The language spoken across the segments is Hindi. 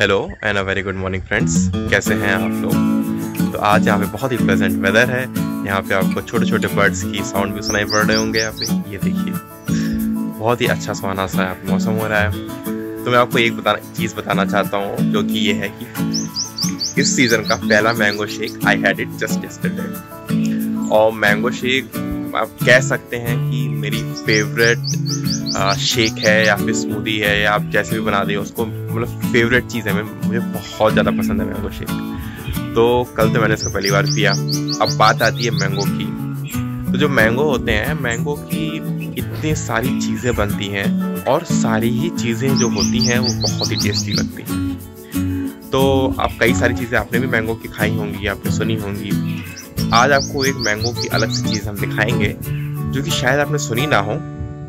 Hello and a very good morning friends कैसे हैं आप लोग? तो आज यहाँ पे बहुत ही प्लेजेंट वेदर है। यहाँ पे आपको छोटे छोटे बर्ड्स की साउंड भी सुनाई पड़ रहे होंगे यहाँ पे। ये देखिए, बहुत ही अच्छा सुहाना सा यहाँ मौसम हो रहा है। तो मैं आपको एक बताना, चीज़ बताना चाहता हूँ, जो कि ये है कि इस सीज़न का पहला mango shake I had it just yesterday और मैंगो शेक आप कह सकते हैं कि मेरी फेवरेट शेक है या फिर स्मूदी है या आप जैसे भी बना दें उसको मतलब फेवरेट चीज़ है। मैं, मुझे बहुत ज़्यादा पसंद है मैंगो शेक तो कल तो मैंने इसको पहली बार पिया। अब बात आती है मैंगो की। तो जो मैंगो होते हैं मैंगो की इतनी सारी चीज़ें बनती हैं और सारी ही चीज़ें जो होती हैं, वो बहुत ही टेस्टी लगती हैं। तो आप कई सारी चीज़ें आपने भी मैंगो की खाई होंगी, आपने सुनी होंगी। आज आपको एक मैंगो की अलग सी चीज़ हम दिखाएँगे, जो कि शायद आपने सुनी ना हो।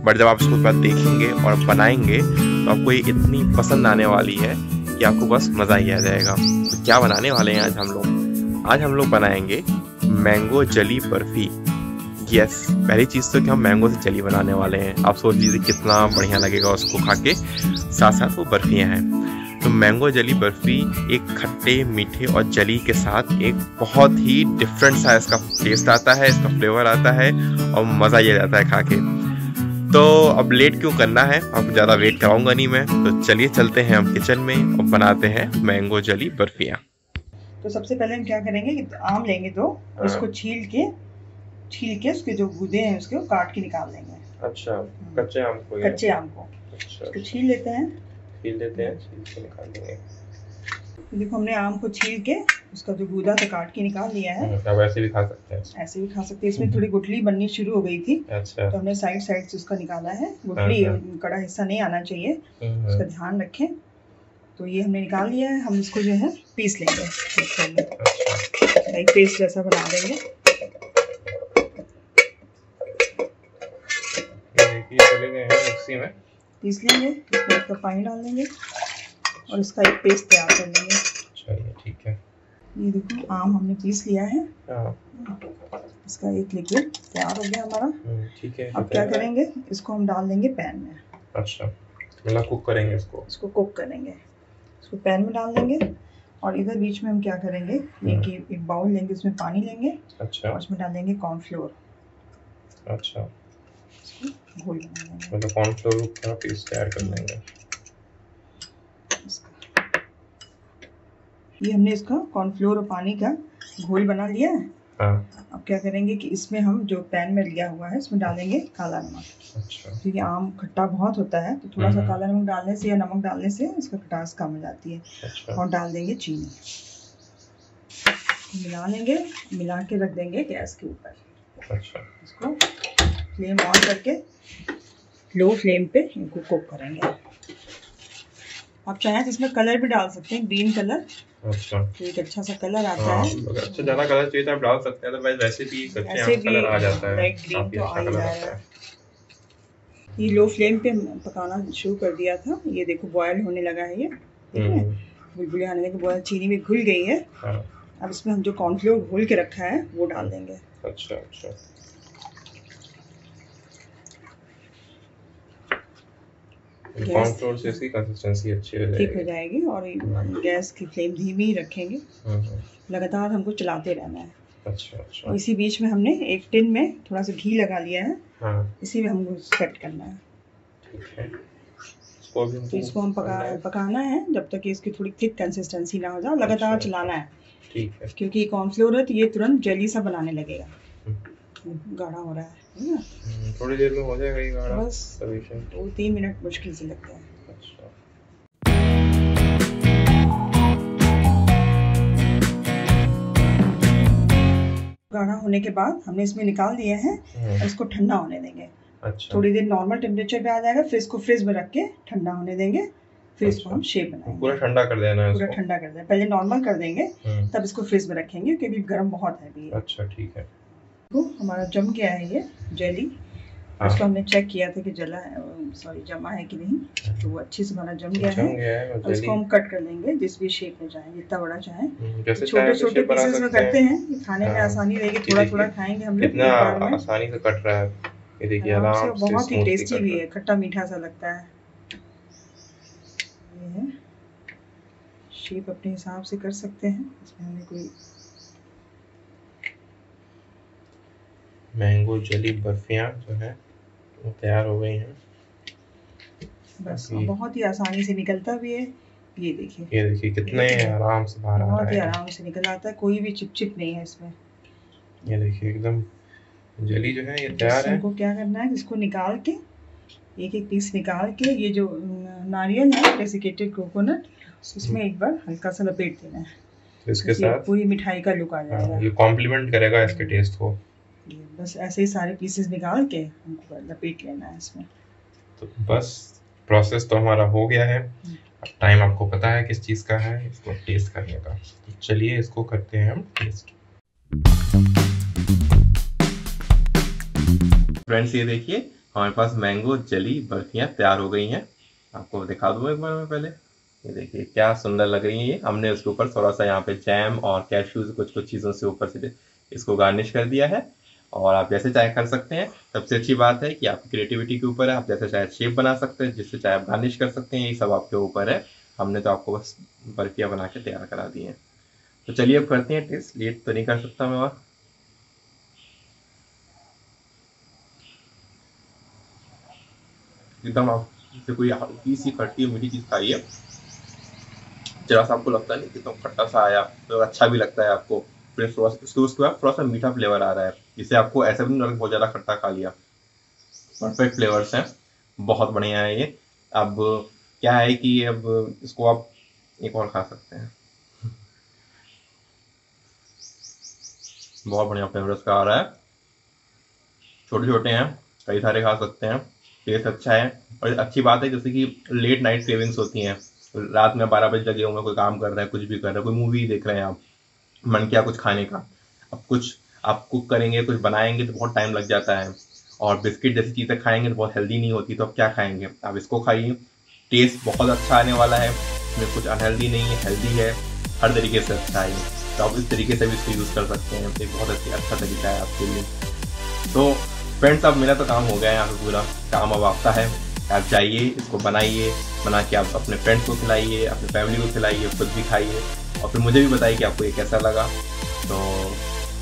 बट जब आप इसको बाद देखेंगे और बनाएँगे तो आपको ये इतनी पसंद आने वाली है कि आपको बस मज़ा ही आ जाएगा। तो क्या बनाने वाले हैं आज हम लोग? आज हम लोग बनाएँगे मैंगो जली बर्फ़ी। यस पहली चीज़ तो कि हम मैंगो से जली बनाने वाले हैं। आप सोच लीजिए कितना बढ़िया लगेगा उसको खा के। साथ साथ वो बर्फ़ियाँ हैं। तो मैंगो जली बर्फ़ी एक खट्टे, मीठे और जली के साथ एक बहुत ही डिफरेंट सा इसका टेस्ट आता है, इसका फ्लेवर आता है और मज़ा ये जाता है खा के। तो अब लेट क्यों करना है? अब ज़्यादा वेट कराऊँगा नहीं मैं। तो चलिए चलते हैं हम किचन में। और बनाते हैं मैंगो जली बर्फियाँ। तो सबसे पहले हम क्या करेंगे कि आम लेंगे तो हाँ। उसको छील के छील के उसके जो गुदे हैं उसके काट के निकाल लेंगे। अच्छा कच्चे आम को कच्चे आम को। अच्छा। तो छील लेते हैं। छील लेते हैं छील के निकाल लेंगे। देखो हमने आम को छील के उसका जो गूदा था काट के निकाल लिया है। अब ऐसे भी खा सकते हैं। ऐसे भी खा सकते हैं। इसमें थोड़ी गुठली बननी शुरू हो गई थी। अच्छा। तो हमने साइड साइड से उसका निकाला है। गुठली अच्छा। कड़ा हिस्सा नहीं आना चाहिए। हम्म। उसका ध्यान रखें। तो ये हमने निकाल लिया है। हम इसको जो है पीस लेंगे। अच्छा। एक पेस्ट जैसा बना देंगे। पीस लेंगे। इसमें पानी डाल देंगे। और इसका एक पेस्ट तैयार कर लेंगे। चलिए ठीक है। ये देखो आम हमने पीस लिया है। हाँ। इसका एक लिक्विड तैयार हो गया हमारा। हम्म, ठीक है। अब क्या करेंगे? इसको हम डाल देंगे पैन में। अच्छा मतलब कुक करेंगे इसको। इसको कुक करेंगे। इसको पैन में डाल देंगे। और इधर बीच में हम क्या करेंगे? एक हम्म। एक बाउल लेंगे उसमें पानी लेंगे। अच्छा। और उसमें डालेंगे कॉर्नफ्लोर अच्छा। घोल मतलब कॉर्नफ्लोर का पेस्ट तैयार कर लेंगे? ये हमने इसका कॉर्नफ्लोर और पानी का घोल बना लिया है। हाँ। अब क्या करेंगे कि इसमें हम जो पैन में लिया हुआ है इसमें डालेंगे काला नमक। अच्छा। क्योंकि आम खट्टा बहुत होता है तो थोड़ा सा हम्म। काला नमक डालने से या नमक डालने से इसका खटास कम हो जाती है। अच्छा। और डाल देंगे चीनी। मिला लेंगे मिला के रख देंगे गैस के ऊपर। अच्छा। इसको फ्लेम ऑन करके लो फ्लेम पे इनको कुक करेंगे। आप चाहें तो इसमें कलर भी डाल सकते हैं ग्रीन कलर अच्छा। तो एक अच्छा सा कलर आता हाँ, है। अच्छा ज़्यादा कलर चाहिए तो आप डाल सकते हैं तो वैसे भी कच्चे कलर आ जाता है। ग्रीन तो आ ही जा रहा है। ये लो फ्लेम पे पकाना शुरू कर दिया था। ये देखो बॉयल होने लगा है ये। ठीक है? हम्म। बुलबुले आने लगे बॉयल चीनी में घुल गई है। हाँ। अब इसमें हम जो कॉर्नफ्लोर घोल के रखा है वो डाल देंगे। अच्छा अच्छा। कॉर्नफ्लोर से इसकी कंसिस्टेंसी अच्छी हो जाएगी ठीक हो जाएगी। और गैस की फ्लेम धीमी ही रखेंगे। हम्म, हम्म। लगातार हमको चलाते रहना है। अच्छा अच्छा। इसी बीच में हमने एक टिन में थोड़ा सा घी लगा लिया है। हाँ। इसी में हमको सेट करना है। ठीक है। तो इसको हम पका पकाना है। जब तक कि इसकी थोड़ी थिक कंसिस्टेंसी ना हो जाए। लगातार अच्छा। चलाना है। ठीक है। क्योंकि कॉर्नफ्लोर है तो ये तुरंत जली सा बनाने लगेगा। गाढ़ा हो रहा है हम्म, थोड़ी देर में हो जाएगा ये गाढ़ा बस दो तीन मिनट मुश्किल से लगता है। अच्छा। गाढ़ा होने के बाद हमने इसमें निकाल दिए हैं हम्म। इसको ठंडा होने देंगे। अच्छा। थोड़ी देर नॉर्मल टेम्परेचर पे आ जाएगा फिर इसको फ्रिज में रख के ठंडा होने देंगे। फिर इसको हम शेप अच्छा। बनाएँगे। पूरा ठंडा कर देना है पूरा ठंडा कर देना। पहले नॉर्मल कर देंगे हम्म। तब इसको फ्रिज में रखेंगे क्योंकि गर्म बहुत है अभी। अच्छा ठीक है। तो हमारा जम गया है ये जेली हाँ। उसको हमने चेक किया था कि जला है सॉरी जमा है कि नहीं। तो वो अच्छे से हमारा जम गया है। और इसको हम कट कर लेंगे जिस भी शेप में चाहे जितना बड़ा चाहे। हम्म, छोटे छोटे पीसेस में करते हैं। खाने में हाँ। आसानी रहेगी थोड़ा थोड़ा खाएँगे हम लोग आसानी से कट रहा है। ये देखिए आराम से बहुत ही टेस्टी भी है खट्टा मीठा सा लगता है। ये है। शेप अपने हिसाब से कर सकते हैं। इसमें हमें कोई मैंगो जली बर्फियाँ जो है वो तैयार हो गई हैं। बस बहुत ही आसानी से निकलता भी है। ये देखिए। ये देखिए कितने आराम से बाहर आ रहा है बहुत ही आराम से निकल आता है। कोई भी चिप चिप नहीं है इसमें। ये देखिए एकदम जली जो है ये तैयार है। को क्या करना है इसको निकाल के एक एक पीस निकाल के ये जो नारियल है डेसिकेटेड कोकोनट इसमें एक बार हल्का सा लपेट देना है। तो इसके साथ? पूरी मिठाई का लुक आ हाँ, जाएगा ये कॉम्प्लीमेंट करेगा इसके टेस्ट को। बस ऐसे ही सारे पीसेस निकाल के हमको लपेट लेना है इसमें। तो बस प्रोसेस तो हमारा हो गया है। अब टाइम आपको पता है किस चीज़ का है इसको टेस्ट करने का। तो चलिए इसको करते हैं हम टेस्ट फ्रेंड्स ये देखिए हमारे पास मैंगो जली बर्फियाँ तैयार हो गई हैं। आपको दिखा दूँ एक बार मैं पहले। ये देखिए क्या सुंदर लग रही है ये। हमने उसके ऊपर थोड़ा सा यहाँ पे जैम और कैशूज कुछ कुछ चीज़ों से ऊपर से इसको गार्निश कर दिया है। और आप जैसे चाहे कर सकते हैं। सबसे अच्छी बात है कि आपकी क्रिएटिविटी के ऊपर है, आप जैसे चाहे शेप बना सकते हैं, जिससे चाहे आप गार्निश कर सकते हैं, ये सब आपके ऊपर है। हमने तो आपको बस बर्फिया बना के तैयार करा दी है। तो चलिए अब करते हैं टेस्ट लेट तो नहीं कर सकता मैं और। एकदम आप जैसे कोई हल्की सी खट्टी मीठी चीज़ है जरा सा आपको लगता नहीं कि तो खट्टा सा आया तो अच्छा भी लगता है आपको। उसके उसके बाद थोड़ा सा मीठा फ्लेवर आ रहा है। जिससे आपको ऐसा भी नहीं बहुत ज़्यादा खट्टा खा लिया। परफेक्ट फ्लेवर्स हैं। बहुत बढ़िया है ये। अब क्या है कि अब इसको आप एक और खा सकते हैं। बहुत बढ़िया फ्लेवर इसका आ रहा है। छोटे छोटे हैं। कई सारे खा सकते हैं। टेस्ट अच्छा है। और अच्छी बात है, जैसे कि लेट नाइट सेविंग्स होती हैं। रात में बारह बजे जगे हुए कोई काम कर रहे हैं, कुछ भी कर रहे हैं, कोई मूवी देख रहे हैं आप। मन किया कुछ खाने का। अब कुछ, आप कुक करेंगे, कुछ बनाएँगे तो बहुत टाइम लग जाता है। और बिस्किट जैसी चीज़ें खाएँगे तो बहुत हेल्दी नहीं होती तो आप क्या खाएँगे? आप इसको खाइए। टेस्ट बहुत अच्छा आने वाला है। इसमें कुछ अनहेल्दी नहीं है हेल्दी है। हर तरीके से अच्छा है तो आप इस तरीके से भी इसको यूज़ कर सकते हैं। एक बहुत अच्छी अच्छा तरीका है आपके लिए। तो फ्रेंड्स अब मेरा तो काम हो गया है यहाँ पे पूरा। काम अब आपका है। आप जाइए, इसको बनाइए। बना के आप अपने फ्रेंड्स को खिलाइए, अपने फैमिली को खिलाइए, खुद भी खाइए। और फिर मुझे भी बताइए कि आपको ये कैसा लगा। तो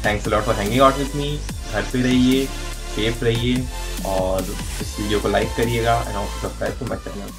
thanks lot for hanging out with me घर पे रहिए सेफ़ रहिए और इस वीडियो को लाइक करिएगा and also subscribe to my channel